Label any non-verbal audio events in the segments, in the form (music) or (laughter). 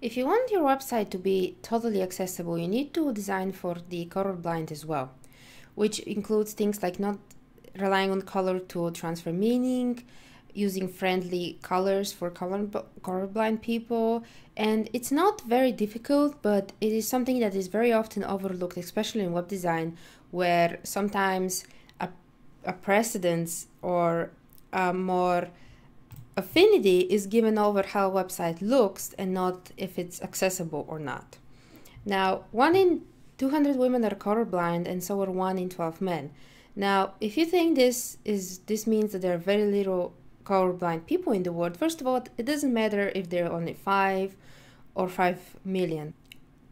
If you want your website to be totally accessible, you need to design for the colorblind as well, which includes things like not relying on color to transfer meaning, using friendly colors for color colorblind people, and it's not very difficult, but it is something that is very often overlooked, especially in web design, where sometimes a, a precedence or a more affinity is given over how a website looks and not if it's accessible or not. Now, one in 200 women are colorblind and so are one in 12 men. Now, if you think this is this means that there are very little colorblind people in the world, first of all, it doesn't matter if there are only 5 or 5 million.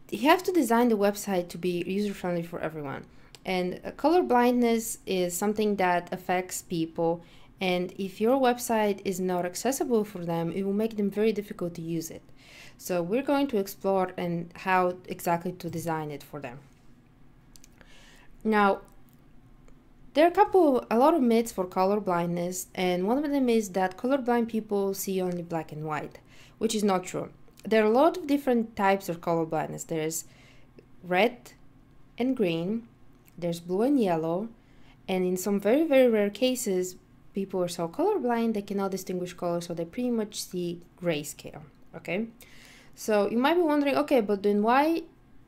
You have to design the website to be user friendly for everyone. And uh, color blindness is something that affects people and if your website is not accessible for them, it will make them very difficult to use it. So we're going to explore and how exactly to design it for them. Now, there are a couple, a lot of myths for color blindness, and one of them is that colorblind people see only black and white, which is not true. There are a lot of different types of color blindness. There's red and green, there's blue and yellow, and in some very, very rare cases, people are so colorblind they cannot distinguish colors, so they pretty much see grayscale. Okay, so you might be wondering, okay, but then why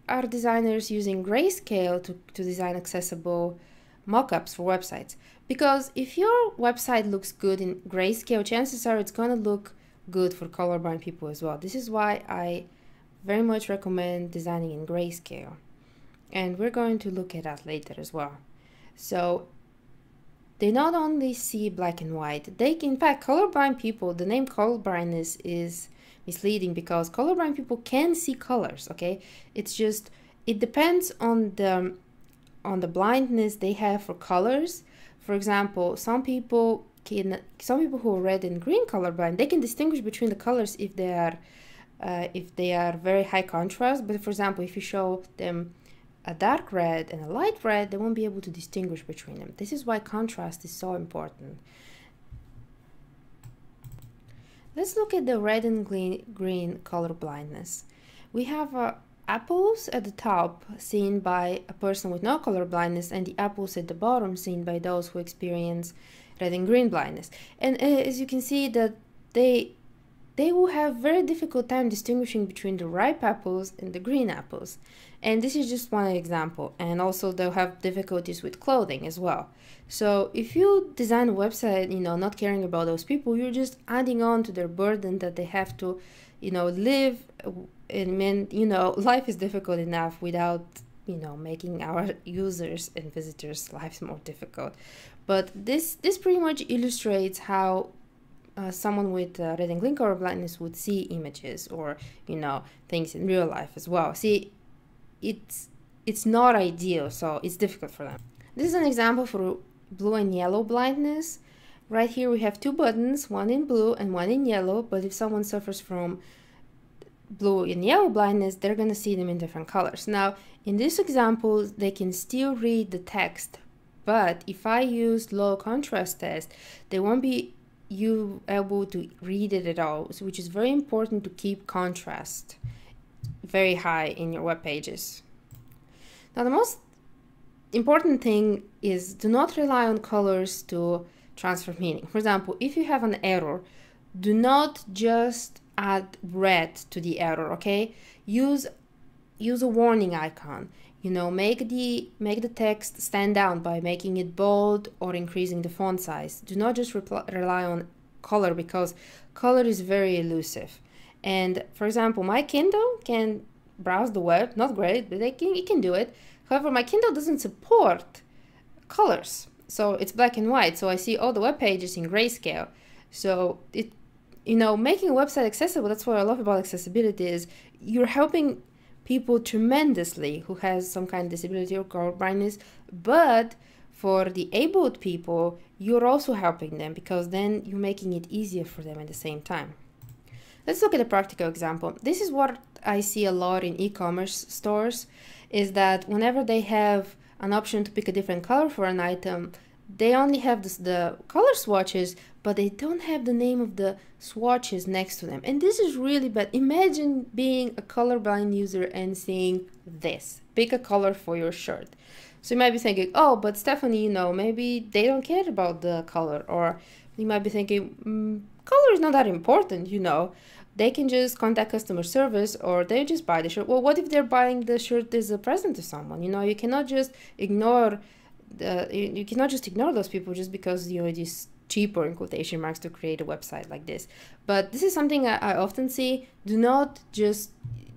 are designers using grayscale to, to design accessible mockups for websites? Because if your website looks good in grayscale, chances are it's going to look good for colorblind people as well. This is why I very much recommend designing in grayscale. And we're going to look at that later as well. So they not only see black and white, they in fact colorblind people, the name colorblindness is misleading because colorblind people can see colors, okay? It's just it depends on the on the blindness they have for colors. For example, some people can some people who are red and green colorblind, they can distinguish between the colors if they are uh, if they are very high contrast. But for example, if you show them a dark red and a light red, they won't be able to distinguish between them. This is why contrast is so important. Let's look at the red and green color blindness. We have uh, apples at the top seen by a person with no color blindness and the apples at the bottom seen by those who experience red and green blindness. And uh, as you can see that they they will have very difficult time distinguishing between the ripe apples and the green apples. And this is just one example. And also they'll have difficulties with clothing as well. So if you design a website, you know, not caring about those people, you're just adding on to their burden that they have to, you know, live. And mean, you know, (laughs) life is difficult enough without, you know, making our (laughs) users and visitors' lives more difficult. But this this pretty much illustrates how uh, someone with uh, and green color blindness would see images or you know things in real life as well see it's it's not ideal so it's difficult for them. This is an example for blue and yellow blindness. Right here we have two buttons one in blue and one in yellow but if someone suffers from blue and yellow blindness they're to see them in different colors. Now in this example they can still read the text but if I use low contrast test they won't be you able to read it at all, which is very important to keep contrast very high in your web pages. Now the most important thing is do not rely on colors to transfer meaning. For example, if you have an error, do not just add red to the error, okay? Use use a warning icon you know make the make the text stand out by making it bold or increasing the font size do not just rely on color because color is very elusive and for example my kindle can browse the web not great but can, it can do it. However my kindle doesn't support colors. So it's black and white so i see all the web pages in grayscale. So it you know making a website accessible that's what i love about accessibility is you're helping people tremendously who has some kind of disability or color blindness. But for the abled people you're also helping them because then you're making it easier for them at the same time let's look at a practical example this is what i see a lot in e-commerce stores is that whenever they have an option to pick a different color for an item they only have this, the color swatches, but they don't have the name of the swatches next to them. And this is really bad. Imagine being a colorblind user and seeing this. Pick a color for your shirt. So you might be thinking, oh, but Stefany, you know, maybe they don't care about the color. Or you might be thinking, mm, color is not that important, you know. They can just contact customer service or they just buy the shirt. Well, what if they're buying the shirt as a present to someone? You know, you cannot just ignore the, you, you cannot just ignore those people just because you know it is cheaper in quotation marks to create a website like this. But this is something I, I often see. Do not just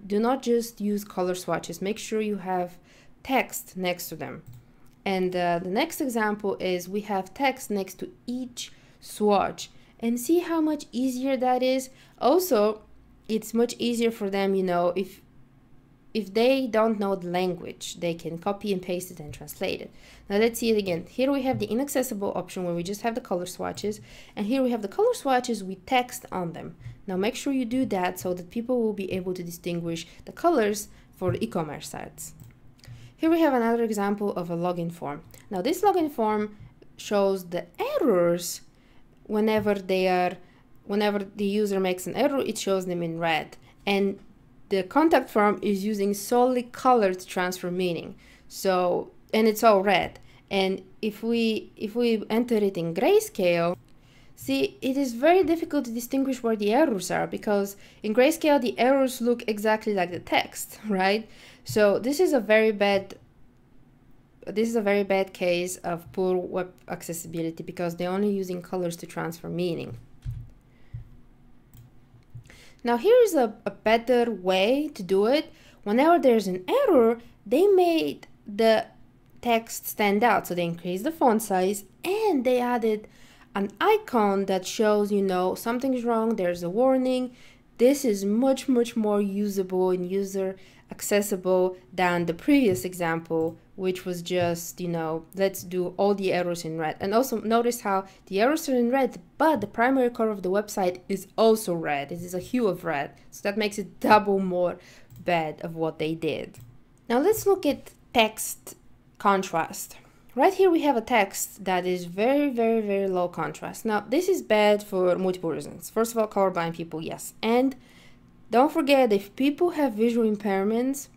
do not just use color swatches. Make sure you have text next to them. And uh, the next example is we have text next to each swatch and see how much easier that is. Also, it's much easier for them, you know, if if they don't know the language, they can copy and paste it and translate it. Now let's see it again. Here we have the inaccessible option where we just have the color swatches. And here we have the color swatches with text on them. Now make sure you do that so that people will be able to distinguish the colors for e-commerce sites. Here we have another example of a login form. Now this login form shows the errors whenever they are whenever the user makes an error it shows them in red. And the contact form is using solely color to transfer meaning. So and it's all red. And if we if we enter it in grayscale see it is very difficult to distinguish where the errors are because in grayscale the errors look exactly like the text (laughs) right? So this is a very bad this is a very bad case of poor web accessibility because they're only using colors to transfer meaning. Now here is a, a better way to do it. Whenever there's an error, they made the text stand out. So they increased the font size and they added an icon that shows, you know, something's wrong, there's a warning. This is much, much more usable and user accessible than the previous example which was just, you know, let's do all the errors in red. And also notice how the errors are in red, but the primary color of the website is also red. It is a hue of red. So that makes it (laughs) double more bad of what they did. Now let's look at text contrast. Right here we have a text that is very, very, very low contrast. Now this is bad for multiple reasons. First of all, colorblind people, yes. And don't forget if people have visual impairments,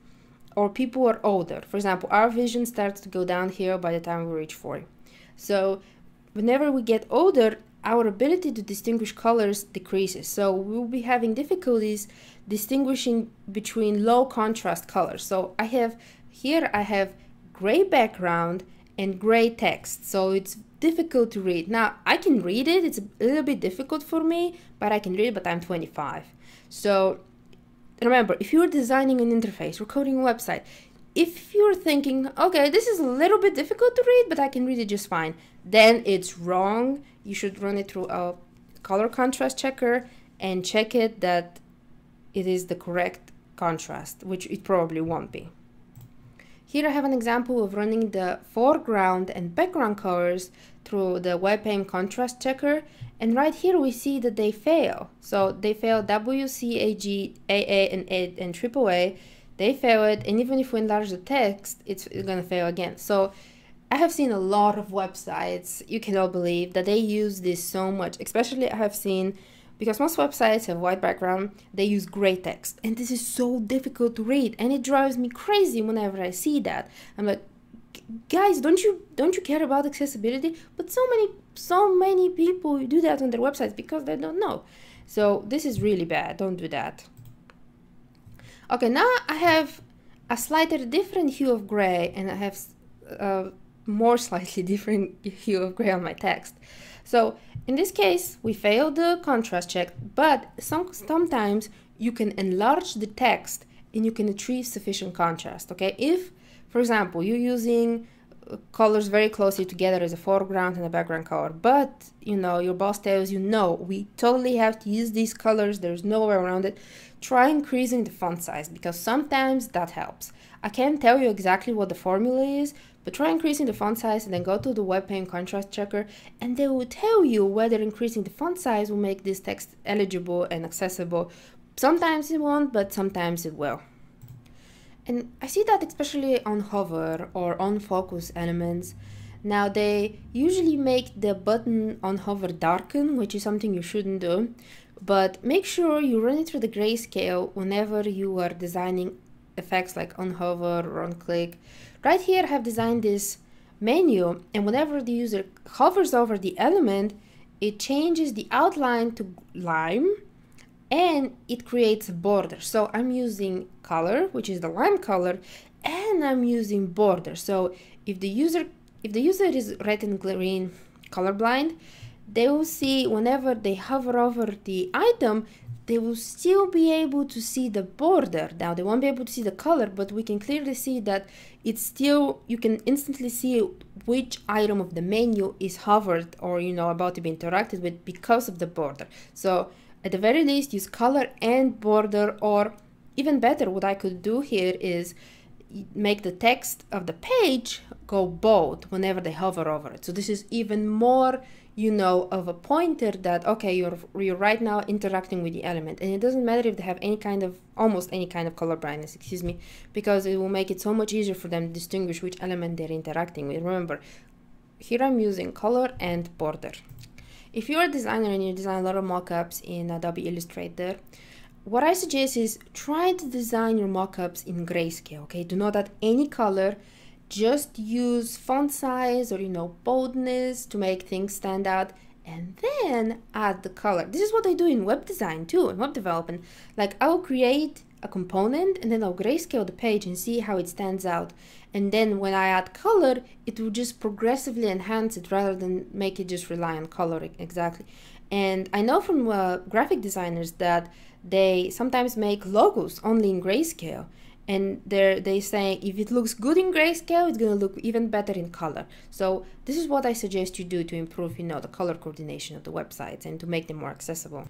or people are older. For example, our vision starts to go down here by the time we reach 40. So whenever we get older, our ability to distinguish colors decreases. So we'll be having difficulties distinguishing between low contrast colors. So I have here I have gray background and gray text. So it's difficult to read. Now I can read it. It's a little bit difficult for me, but I can read it, but I'm 25. So remember, if you're designing an interface or coding a website, if you're thinking, okay, this is a little bit difficult to read, but I can read it just fine, then it's wrong. You should run it through a color contrast checker and check it that it is the correct contrast, which it probably won't be. Here I have an example of running the foreground and background colors through the WebAIM contrast checker and right here we see that they fail. So they fail W, C, A, G, A, A, and A, and AAA. They fail it, and even if we enlarge the text, it's gonna fail again. So I have seen a lot of websites, you cannot believe that they use this so much. Especially I have seen, because most websites have white background, they use gray text. And this is so difficult to read, and it drives me crazy whenever I see that. I'm like, guys don't you don't you care about accessibility? But so many so many people do that on their websites because they don't know. So this is really bad. Don't do that. Okay now i have a slightly different hue of gray and i have a uh, more (laughs) slightly different hue of gray on my text so in this case we failed the contrast check but some sometimes you can enlarge the text and you can achieve sufficient contrast okay if for example, you're using uh, colors very closely together as a foreground and a background color, but you know, your boss tells you, no, we totally have to use these colors, there's no way around it. Try increasing the font size because sometimes that helps. I can't tell you exactly what the formula is, but try increasing the font size and then go to the WebAIM contrast checker and they will tell you whether increasing the font size will make this text eligible and accessible. Sometimes it won't, but sometimes it will. And I see that especially on hover or on focus elements Now they usually make the button on hover darken, which is something you shouldn't do, but make sure you run it through the grayscale whenever you are designing effects like on hover or on click. Right here I have designed this menu and whenever the user hovers over the element, it changes the outline to lime and it creates a border. So I'm using color, which is the lime color, and I'm using border. So if the user if the user is red and green colorblind, they will see whenever they hover over the item, they will still be able to see the border. Now they won't be able to see the color, but we can clearly see that it's still, you can instantly see which item of the menu is hovered or, you know, about to be interacted with because of the border. So at the very least, use color and border or even better, what I could do here is make the text of the page go bold whenever they hover over it. So this is even more, you know, of a pointer that, okay, you're, you're right now interacting with the element. And it doesn't matter if they have any kind of, almost any kind of color blindness, excuse me, because it will make it so much easier for them to distinguish which element they're interacting with. Remember, here I'm using color and border. If you're a designer and you design a lot of mockups in Adobe Illustrator, what I suggest is try to design your mockups in grayscale, okay? Do not add any color, just use font size or, you know, boldness to make things stand out and then add the color. This is what I do in web design too, in web development. Like I'll create a component and then I'll grayscale the page and see how it stands out. And then when I add color, it will just progressively enhance it rather than make it just rely on color exactly. And I know from uh, graphic designers that they sometimes make logos only in grayscale and they're they say if it looks good in grayscale it's to look even better in color. So this is what i suggest you do to improve you know the color coordination of the websites and to make them more accessible.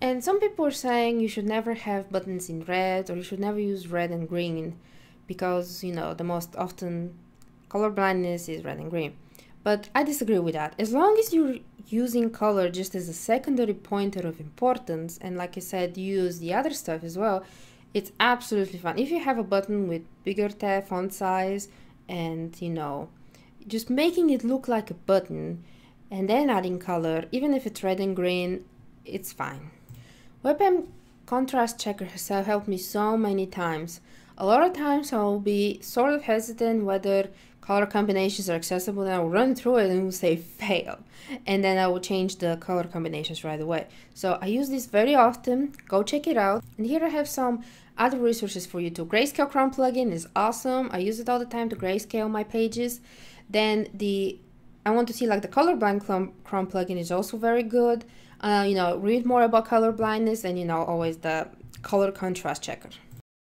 And some people are saying you should never have buttons in red or you should never use red and green because you know the most often color blindness is red and green. But I disagree with that. As long as you're using color just as a secondary pointer of importance, and like I said, use the other stuff as well, it's absolutely fine. If you have a button with bigger tab font size and, you know, just making it look like a button and then adding color, even if it's red and green, it's fine. WebAIM contrast checker has helped me so many times. A lot of times I'll be sort of hesitant whether color combinations are accessible, then I'll run through it and will say (laughs) fail. And then I will change the color combinations right away. So I use this very often. Go check it out. And here I have some other resources for you too. Grayscale Chrome plugin is awesome. I use it all the time to grayscale my pages. Then the I want to see like the colorblind Chrome, plugin is also very good. Uh, you know, read more about color blindness and you know always the color contrast checker.